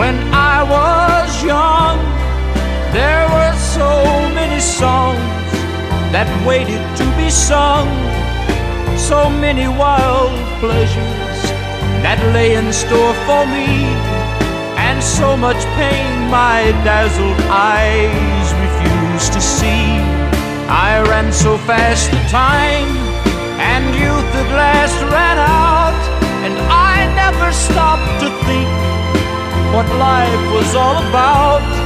When I was young, there were so many songs that waited to be sung, so many wild pleasures that lay in store for me, and so much pain my dazzled eyes refused to see. I ran so fast the time what life was all about